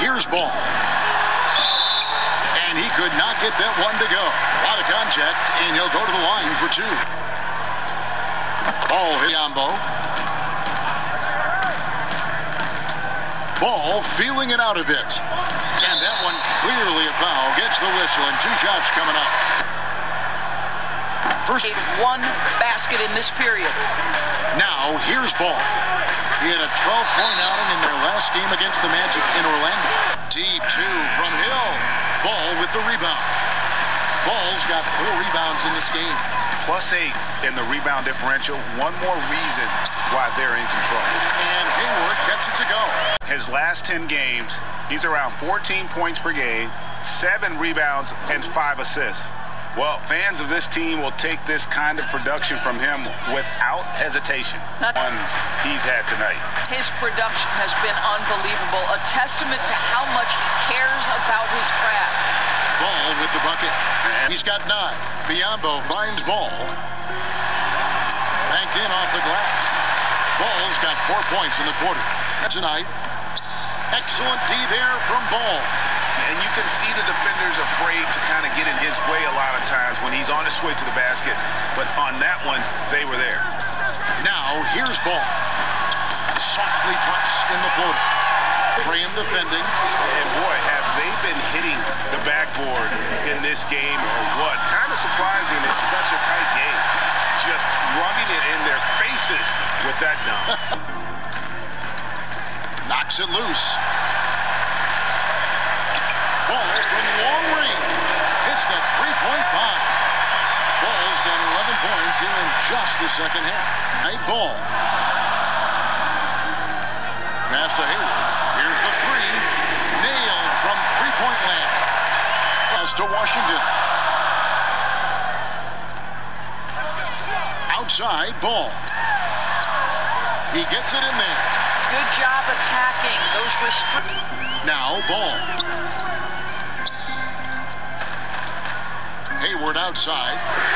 here's ball. And he could not get that one to go. Lot of contact, and he'll go to the line for two. Ball Biyombo. Ball feeling it out a bit. And that one clearly a foul. Gets the whistle, and two shots coming up. First, one basket in this period. Now, here's Ball. He had a 12-point outing in their last game against the Magic in Orlando. Deep two from Hill. Ball with the rebound. Ball's got four rebounds in this game. Plus eight in the rebound differential. One more reason why they're in control. And Hayward gets it to go. His last 10 games, he's around 14 points per game, seven rebounds, and five assists. Well, fans of this team will take this kind of production from him without hesitation. Not ones he's had tonight. His production has been unbelievable, a testament to how much he cares about his craft. Ball with the bucket. And he's got nine. Biyombo finds ball. Banked in off the glass. Ball's got four points in the quarter. Tonight, excellent D there from Ball. And you can see the defenders afraid to kind of get in his way a lot of times when he's on his way to the basket. But on that one, they were there. Now, here's ball. Softly drops in the floater. Frame defending. And boy, have they been hitting the backboard in this game or what? Kind of surprising. It's such a tight game. Just rubbing it in their faces with that dunk. Knocks it loose. Ball from long range. Hits that three-point bomb. Ball's got 11 points here in just the second half. Night ball. Pass to Hayward. Here's the three. Nailed from three-point land. Pass to Washington. Outside ball. He gets it in there. Good job attacking those restrictions. Now ball. Hayward outside.